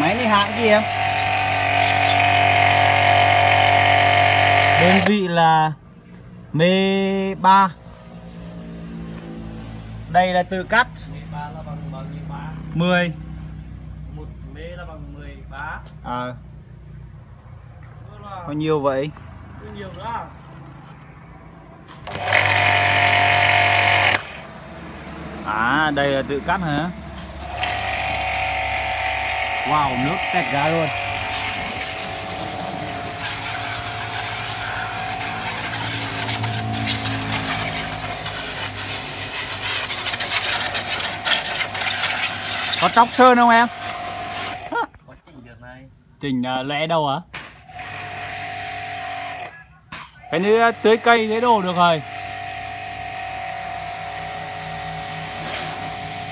máy này hãng gì em? Đơn vị là mê ba. Đây là tự cắt. Mê ba là bằng bao nhiêu ba 10 một mê là bằng 13 à, bao nhiêu vậy? Có nhiều nữa à? à đây là tự cắt hả wow nước tẹt ra luôn. Có tróc sơn không em? Có chỉnh được này chỉnh uh, lẽ đâu hả? Cái như à, tưới cây thế đồ được rồi.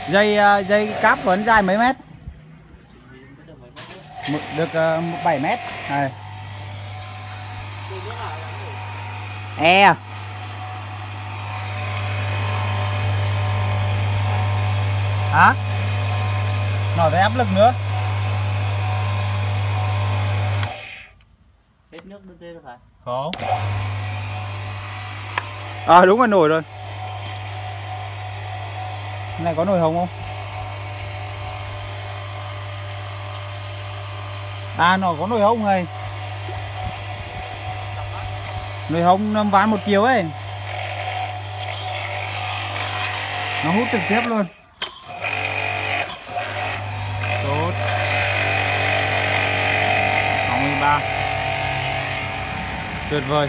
Dây à, dây cáp vẫn dài mấy mét? Một- được uh, 7 mét. Này. Là e hả? Nổi thấy áp lực nữa. Hết nước đưa phải? Không. À đúng rồi nổi rồi. Này có nổi hồng không à nó có nồi hông này. Nồi hông nó ván một chiều ấy. Nó hút trực tiếp luôn. Tốt. 63 tuyệt vời.